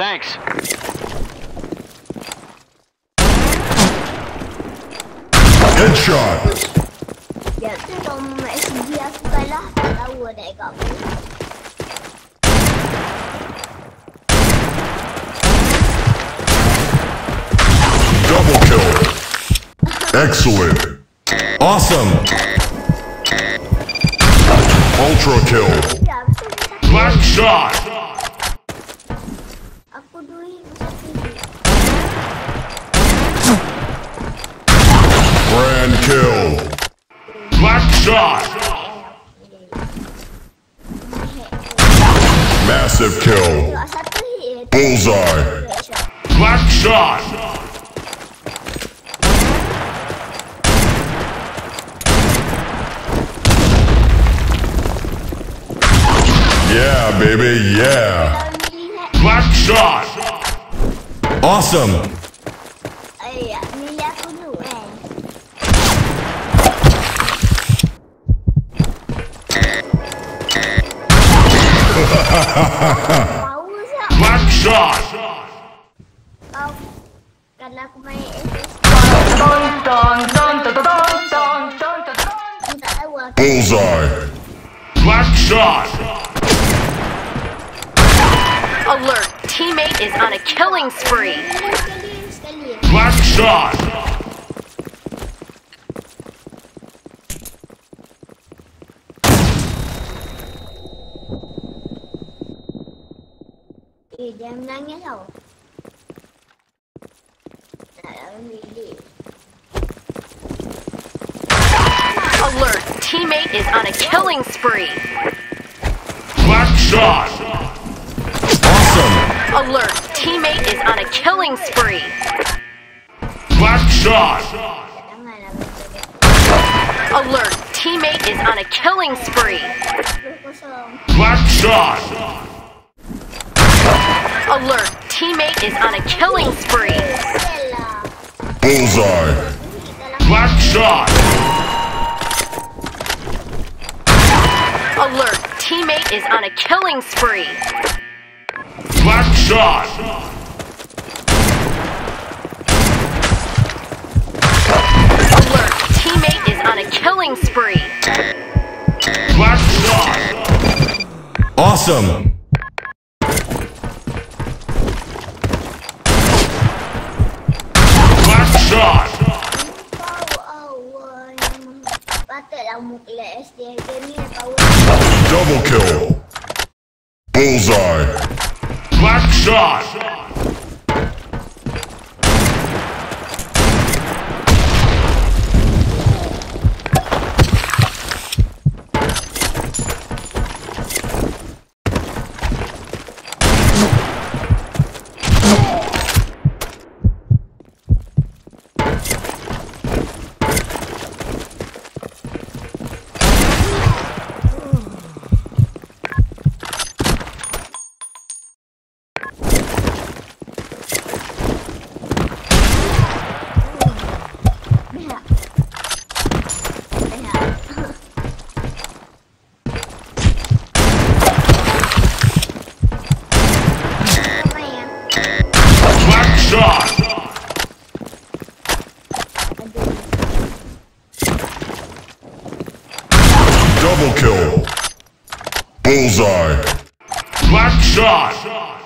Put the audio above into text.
Thanks. Headshot. जल्दी Double kill. Excellent. Awesome. Ultra kill. Black shot. Kill. Black shot. Massive kill. Bullseye. Black shot. Yeah, baby, yeah. Black shot. Awesome. Tahu aku. Bullseye. Black shot. Alert! Teammate is on a killing spree. Black shot. Dia menangis tau. Tak. Alert! Teammate is on a killing spree. Black shot. Awesome. Alert! Teammate is on a killing spree. Black shot. Jangan lah betul dia. Alert! Teammate is on a killing spree. 10-0. Black shot. Alert! Teammate is on a killing spree. Bullseye. Black shot. Alert! Teammate is on a killing spree. Black shot. Alert! Teammate is on a killing spree. Black shot. Awesome. Double kill. Bullseye. Black shot. Shot. Double kill. Bullseye. Black shot.